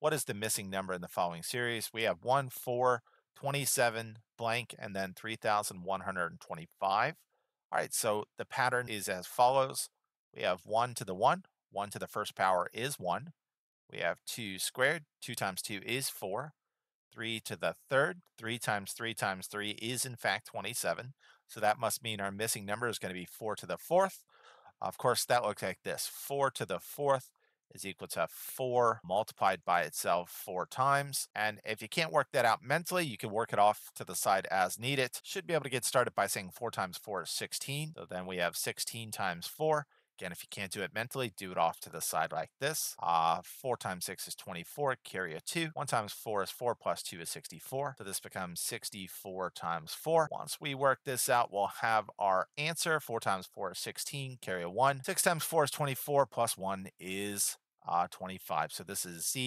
what is the missing number in the following series? We have 1, 4, 27, blank, and then 3,125. All right, so the pattern is as follows. We have 1 to the 1. 1 to the first power is 1. We have 2 squared. 2 times 2 is 4. 3 to the third. 3 times 3 times 3 is in fact 27. So that must mean our missing number is going to be 4 to the fourth. Of course, that looks like this. 4 to the fourth is equal to 4 multiplied by itself 4 times. And if you can't work that out mentally, you can work it off to the side as needed. Should be able to get started by saying 4 times 4 is 16. So then we have 16 times 4 Again, if you can't do it mentally, do it off to the side like this. Uh, 4 times 6 is 24, carry a 2. 1 times 4 is 4, plus 2 is 64. So this becomes 64 times 4. Once we work this out, we'll have our answer. 4 times 4 is 16, carry a 1. 6 times 4 is 24, plus 1 is uh, 25. So this is C.